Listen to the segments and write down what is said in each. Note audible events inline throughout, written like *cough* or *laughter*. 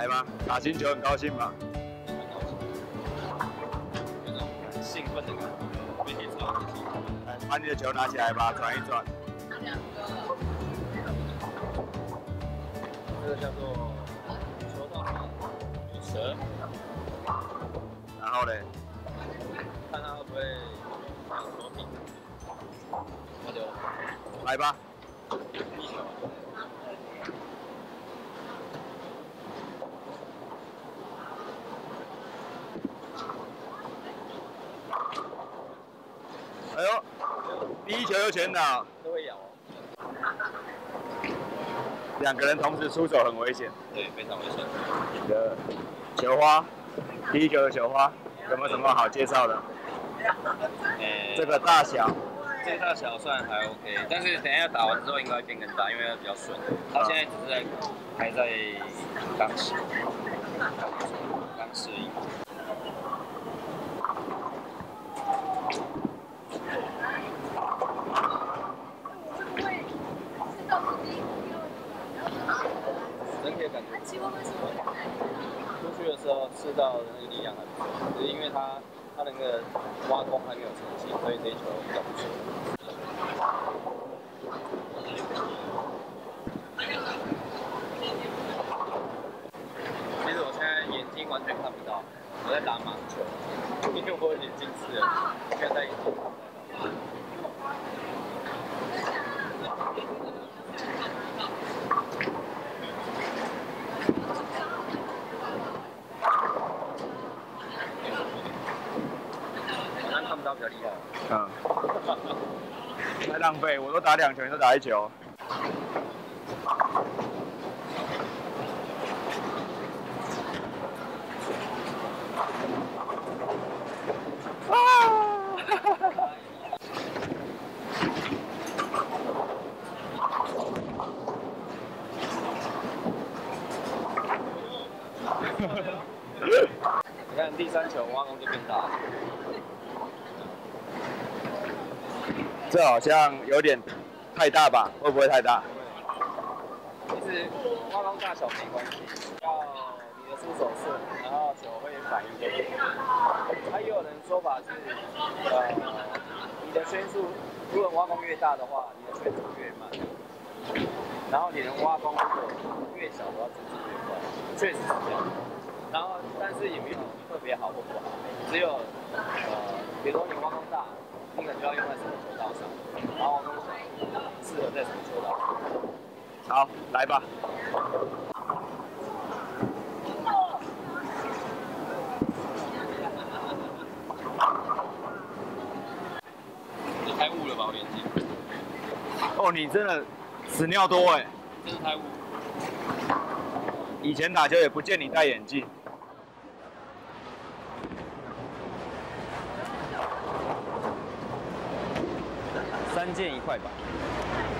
来吧，打进球很高兴吧？很高兴，有种兴奋的感觉，被铁超很兴奋。来，把你的球拿起来吧，转一转。这个叫做球道蛇，然后嘞，看他会不会有什么品。那就来吧。地球。哎呦，第一全脑，都会咬哦。两个人同时出手很危险。对，非常危险。的球花，第一球的球花有没有什么好介绍的？诶这个大小，这个大小算还 OK，但是等一下打完之后应该会变更大，因为它比较顺。它现在只是在还在刚试，刚适应。整体的感觉出去的时候吃到的那个力量还不错，只是因为它它那个挖空还没有成型，所以这一球比较不错。其实我现在眼睛完全看不到，我在打盲球，因为我眼睛刺了，现在眼睛看不到。比较厉害。嗯，*laughs* 太浪费，我都打两球，你都打一球。啊！你看第三球挖工就变大了，这好像有点太大吧？会不会太大？其实挖工大小没关系，要你的出手顺，然后球会反应给你。还有人说法是，呃，你的圈数，如果挖工越大的话，你的圈速越慢。然后你的挖工如果越小的话，圈速越快，确实是这样。然后，但是也没有特别好或不好，只有呃，比如说你挖工大，你可能就要用在什么球道上，然后适合在什么球道。好，来吧。你太雾了吧，我眼睛，哦，你真的屎尿多哎！真的太雾。以前打球也不见你戴眼镜。件一块吧，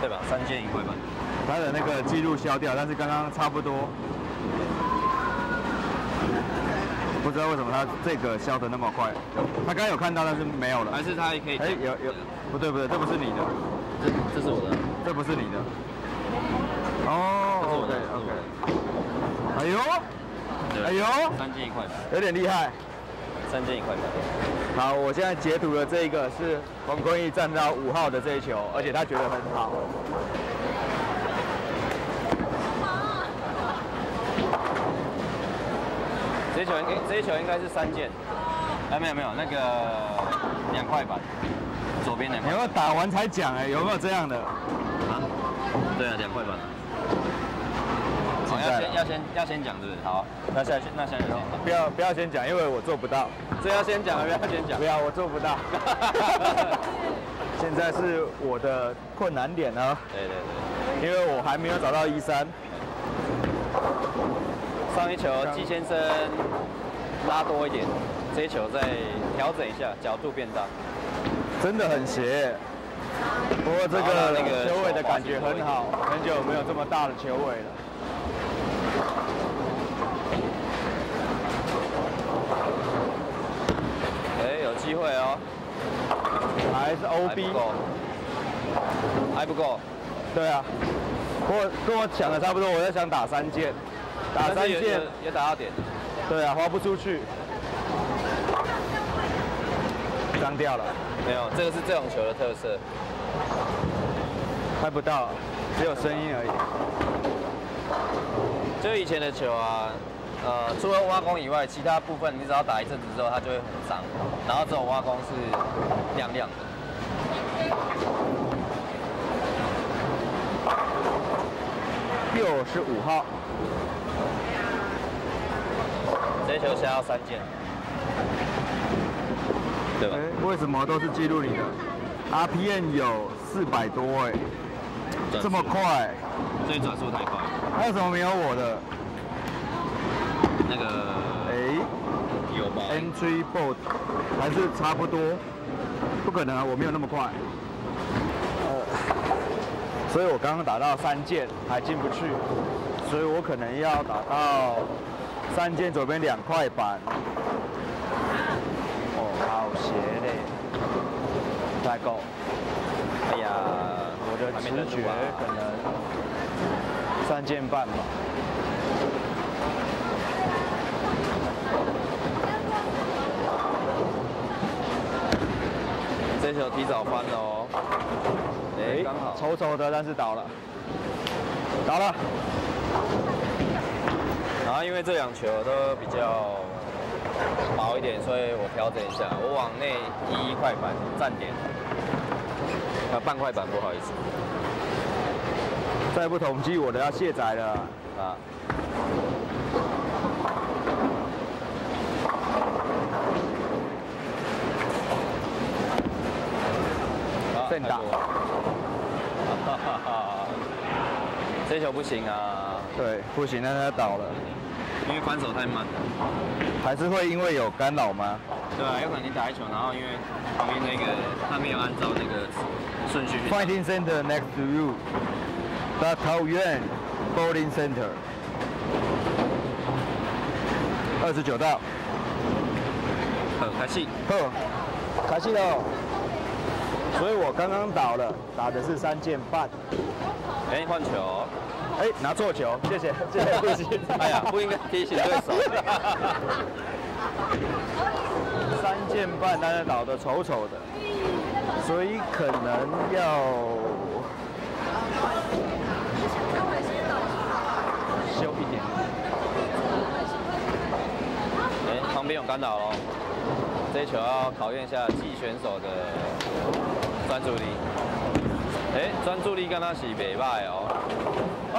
对吧？三件一块吧。他的那个记录消掉，但是刚刚差不多。不知道为什么他这个消的那么快，他刚刚有看到，但是没有了。还是他也可以哎，有有，不对不对，这不是你的，这这是我的，这不是你的。哦，OK OK。哎呦，哎呦，三件一块吧，有点厉害。三件一块吧。好，我现在截图的这一个是冯坤义站到五号的这一球，而且他觉得很好。这一球应该这一球应该是三件，哎没有没有那个两块板，左边两块有没有打完才讲哎？有没有这样的？啊？对啊，两块板。要先要先要先讲是不是？好，那现在那现在就先讲。不要不要先讲，因为我做不到。这要先讲还是要先讲不？要，我做不到。*laughs* 现在是我的困难点呢，对对对。因为我还没有找到一三。上一球季先生拉多一点，这一球再调整一下，角度变大。真的很斜。不过这个那个球尾的感觉很好，很久没有这么大的球尾了。哎，有机会哦，还是 OB，还不够。对啊，跟我跟我想的差不多，我在想打三件，打三件。也打到点，对啊，滑不出去，脏掉了，没有，这个是这种球的特色。拍不到，只有声音而已。就以前的球啊，呃，除了挖工以外，其他部分你只要打一阵子之后，它就会很脏。然后这种挖工是亮亮的。六十五号，这球下要三件，对吧？哎，为什么都是记录你的？RPM 有四百多哎，这么快，所以转速太快。还有什么没有我的？那个哎有吧？，Entry boat 还是差不多，不可能啊，我没有那么快。呃，所以我刚刚打到三件还进不去，所以我可能要打到三件左边两块板。哦，好斜嘞，不太够。哎呀，我的直觉可能三件半吧。这球提早翻了哦。哎，刚好。丑丑的，但是倒了，倒了。然后因为这两球都比较薄一点，所以我调整一下，我往内移一块板站点，啊，半块板，不好意思再不统计我都要卸载了。啊。好正打太多了哈哈哈这球不行啊，对，不行，那他倒了，因为翻手太慢了。还是会因为有干扰吗？对啊，有可能你打一球，然后因为旁边那个他没有按照那个顺序。Fighting Center next to you. The Taoyuan Bowling Center. 二十九道，很开心。呵，开心了。所以我刚刚倒了，打的是三键半。哎，换球。哎，拿错球，谢谢，谢谢，对 *laughs* 不起。哎呀，不应该提醒对手。*laughs* 三键半，但是倒的丑丑的，所以可能要修一点。哎，旁边有干扰喽。这一球要考验一下季选手的专注力。哎，专注力跟他是袂歹哦。啊！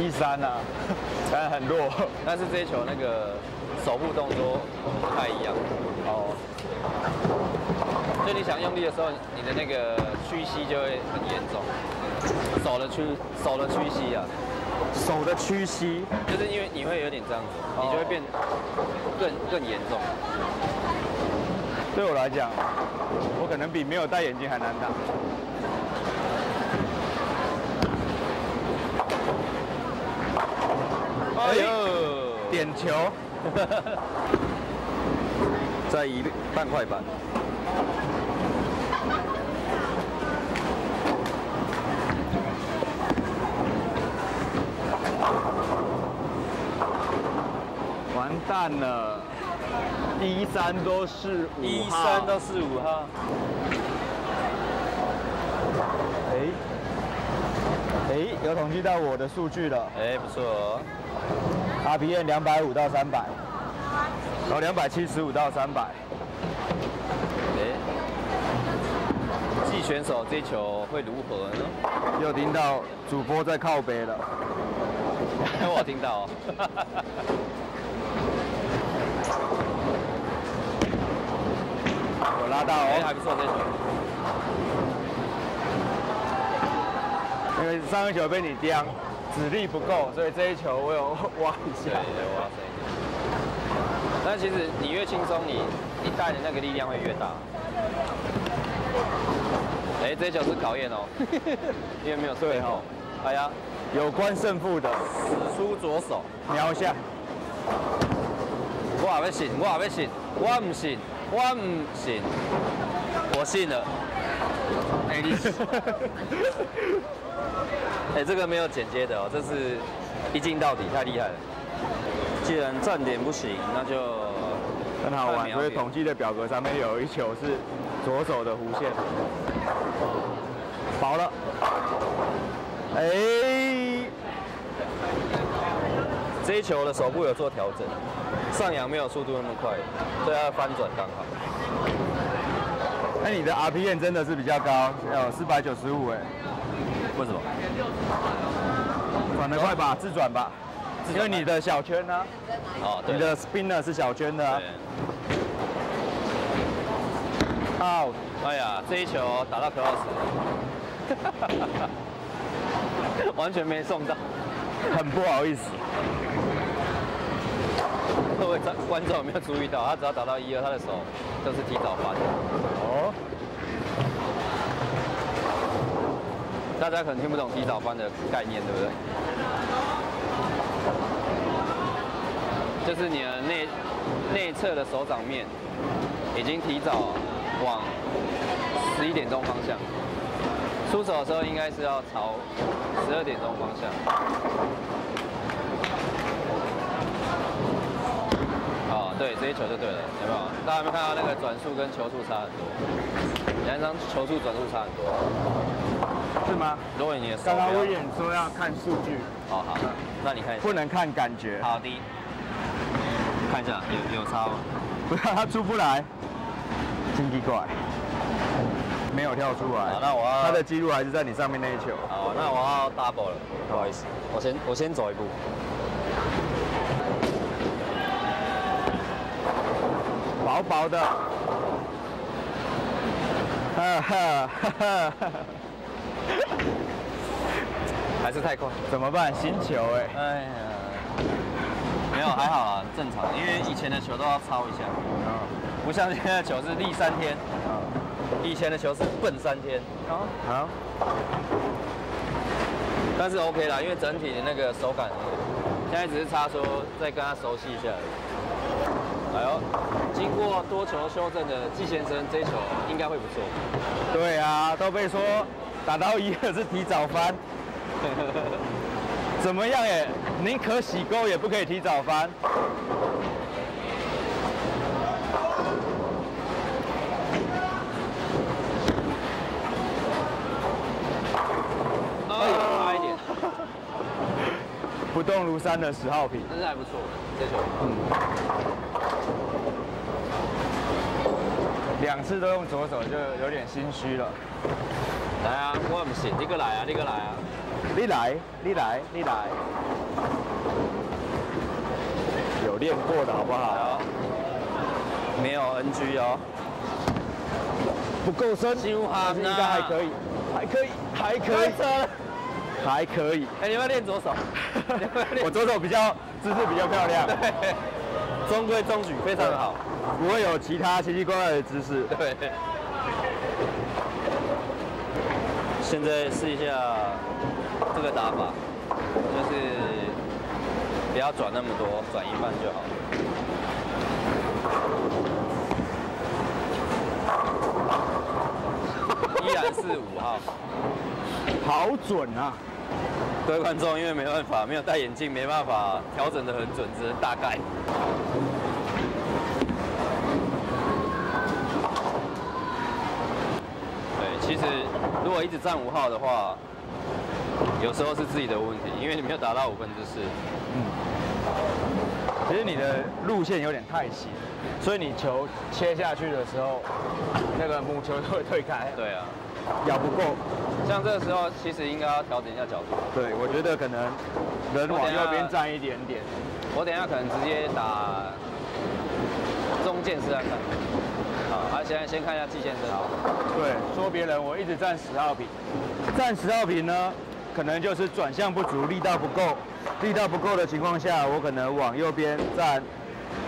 一三啊，但很弱。但是这一球那个手部动作不太一样。哦，就你想用力的时候，你的那个屈膝就会很严重。手的屈手的屈膝啊，手的屈膝，就是因为你会有点这样子，你就会变更更严重。对我来讲，我可能比没有戴眼镜还难打。哎呦，点球，再一半块板。完蛋了，一三都是五一三都四五号，哎哎，有统计到我的数据了哎，不错哦。，RPM 两百五到三百，然后两百七十五到三百。哎，季选手这球会如何呢？又听到主播在靠背了，*laughs* 我有听到、哦。哎，哦，还不错这球。因为上一球被你刁，指力不够，所以这一球我有 *laughs* 挖一对，下。哇塞！但其实你越轻松，你你带的那个力量会越大。哎，这球是考验哦，*laughs* 因为没有对哦。哎呀，有关胜负的，使出左手，瞄一下。我也要信，我也要信，我唔信，我唔信，我信了。哎，你，哎，这个没有剪接的哦，这是一镜到底，太厉害了。既然站点不行，那就很好玩。所以统计的表格上面有一球是左手的弧线，薄了。哎，这一球的手部有做调整，上扬没有速度那么快，所以它翻转刚好。那你的 RPM 真的是比较高，有四百九十五哎。为什么？转得快吧，自转吧。因为你的小圈呢？哦，对。你的 spinner 是小圈的。好，哎呀，这一球打到 cross，*laughs* 完全没送到，很不好意思。各位观众有没有注意到，他只要打到一二，他的手都是提早翻。哦。大家可能听不懂提早翻的概念，对不对？就是你的内内侧的手掌面已经提早往十一点钟方向出手的时候，应该是要朝十二点钟方向。哦，对，这一球就对了，有没有？大家有没有看到那个转速跟球速差很多？两张球速转速差很多。是吗？如果你刚刚威廉说要看数据，哦好，那你看一下，不能看感觉。好的，看一下有有差吗？不要，他出不来，真奇怪，没有跳出来。好，那我要他的记录还是在你上面那一球。好，那我要 double 了，不好意思，我先我先走一步。薄薄的。哈哈哈哈。还是太快，怎么办？新球哎！哎呀，没有还好啊，正常。因为以前的球都要抄一下，不像现在的球是立三天，以前的球是笨三天。好，好。但是 OK 啦，因为整体的那个手感，现在只是差说再跟他熟悉一下。哎呦，经过多球修正的季先生，这球应该会不错。对啊，都被说。打到一个是提早翻，*laughs* 怎么样？哎，宁可洗钩也不可以提早翻。差一点。不动如山的十号品，真是还不错，这球。嗯。两次都用左手，就有点心虚了。来啊，我唔行，你个来啊，你个来啊，你来，你来，你来，有练过的好不好？没有 NG 哦，不够深，应该还可以，还可以，还可以，还可以。哎，你 *laughs* 要练左手，我左手比较姿势比较漂亮，对，中规中矩，非常好，不会有其他奇奇怪怪的姿势，对。现在试一下这个打法，就是不要转那么多，转一半就好。依然是五号，好准啊！*laughs* 各位观众，因为没办法，没有戴眼镜，没办法调整的很准，只能大概。对，其实。如果一直站五号的话，有时候是自己的问题，因为你没有达到五分之四。嗯。其实你的路线有点太斜，所以你球切下去的时候，那个母球都会退开。对啊。咬不够。像这个时候，其实应该要调整一下角度。对，我觉得可能人往右边站一点点。我等下可能直接打中线试看看。好，现在先看一下季先生。好，对，说别人我一直站十号品，站十号品呢，可能就是转向不足，力道不够，力道不够的情况下，我可能往右边站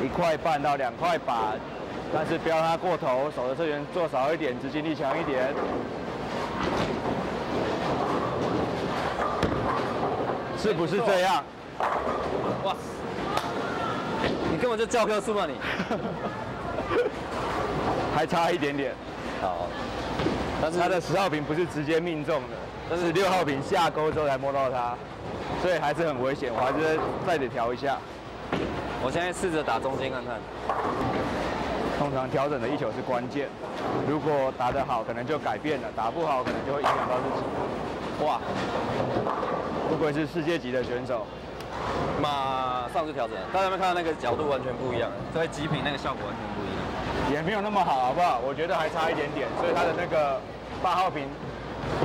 一块半到两块板，但是不要它过头，手的侧缘做少一点，执行力强一点。是不是这样？哇，你根本就教科书嘛你。*laughs* 还差一点点，好，但是他的十号瓶不是直接命中的，但是是六号瓶下钩之后才摸到它，所以还是很危险，我还是再得调一下。我现在试着打中间看看。通常调整的一球是关键，如果打得好，可能就改变了；打不好，可能就会影响到自己。哇，不愧是世界级的选手，马上就调整了。大家有没有看到那个角度完全不一样？所以极品那个效果完全不一样。也没有那么好，好不好？我觉得还差一点点，所以他的那个八号瓶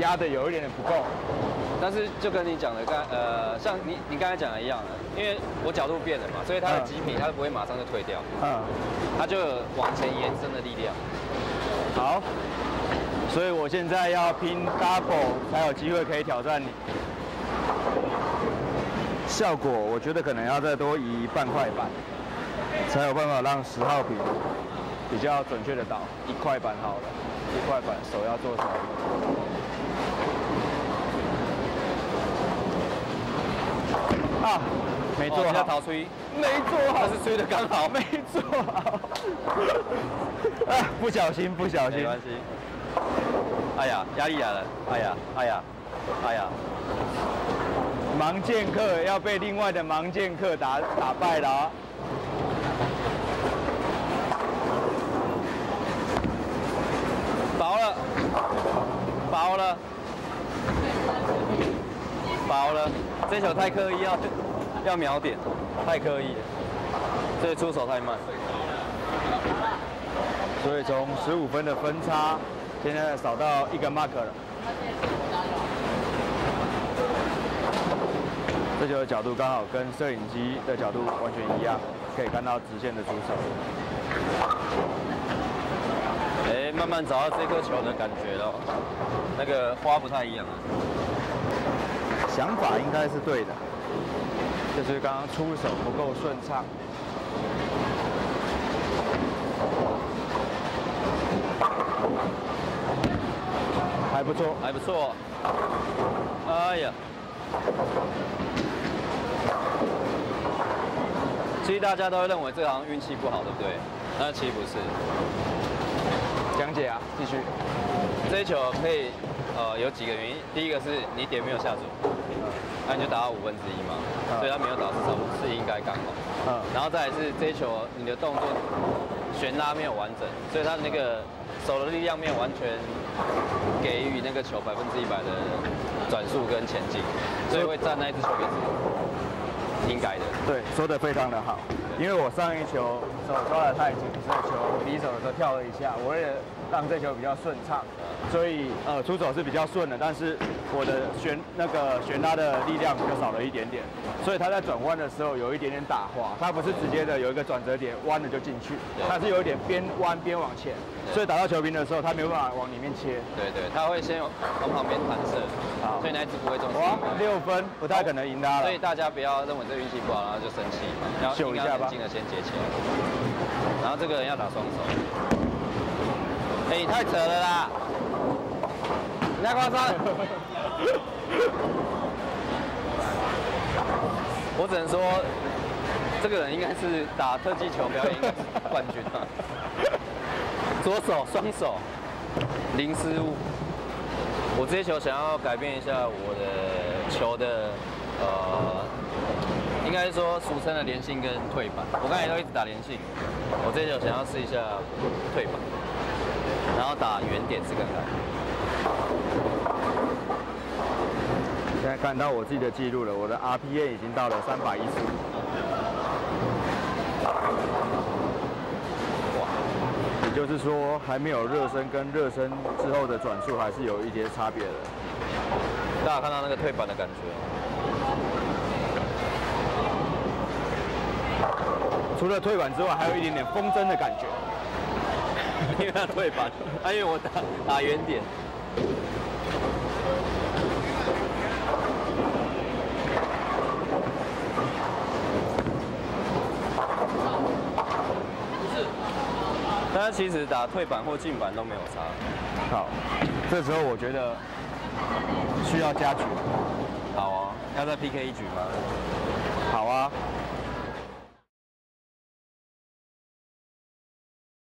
压的有一点点不够。但是就跟你讲的刚呃，像你你刚才讲的一样的，因为我角度变了嘛，所以它的嗯极品它不会马上就退掉，嗯，它就有往前延伸的力量。好，所以我现在要拼 double 才有机会可以挑战你。效果我觉得可能要再多移半块板，才有办法让十号比比较准确的倒一块板好了，一块板手要做什么。啊，没做哦要好，逃出一，没做好，是吹的刚好，没做好。啊，不小心，不小心。没关系。哎呀，压力来了！哎呀，哎呀，哎呀，盲剑客要被另外的盲剑客打打败了、啊。薄了，薄了，薄了。这球太刻意要要秒点，太刻意了，出手太慢。所以从十五分的分差，现在少到一个 mark 了。这球的角度刚好跟摄影机的角度完全一样，可以看到直线的出手。哎，慢慢找到这颗球的感觉了，那个花不太一样了。想法应该是对的，就是刚刚出手不够顺畅。还不错，还不错。哎呀，其实大家都会认为这好像运气不好，对不对？那其实不是。讲解啊，继续。这一球可以，呃，有几个原因。第一个是你点没有下准，那、你就打到五分之一嘛，嗯所以他没有打是差不多是应该刚好。嗯，然后再来是这一球你的动作悬拉没有完整，所以他那个手的力量没有完全给予那个球百分之一百的转速跟前进，所以会占那一只球位置，应该的。对，说的非常的好。因为我上一球手抓的太紧，所以球离手的时候跳了一下，我也让这球比较顺畅，所以呃出手是比较顺的，但是我的旋那个旋拉的力量就少了一点点，所以他在转弯的时候有一点点打滑，他不是直接的有一个转折点弯了就进去，他是有一点边弯边往前，所以打到球瓶的时候他没有办法往里面切。对对，他会先往旁边弹射，好所以那一次不会中。哇，六分不太可能赢他了所以。大家不要认为这运气不好，然后就生气，然后应该秀一下吧冷静的先接起来。然后这个人要打双手。哎、你太扯了啦！你太夸张。*laughs* 我只能说，这个人应该是打特技球表演冠军啊。*laughs* 左手双手零失误。我这些球想要改变一下我的球的呃，应该是说俗称的连性跟退板。我刚才都一直打连性，我这些球想要试一下退板，然后打圆点试看看。现在看到我自己的记录了，我的 RPA 已经到了三百一十五。也就是说，还没有热身跟热身之后的转速还是有一些差别的。大家看到那个退板的感觉，除了退板之外，还有一点点风筝的感觉。因为他退板，啊，因为我打打远点。但是其实打退板或进板都没有差。好，这时候我觉得需要加局。好啊，要再 PK 一局吗？好啊，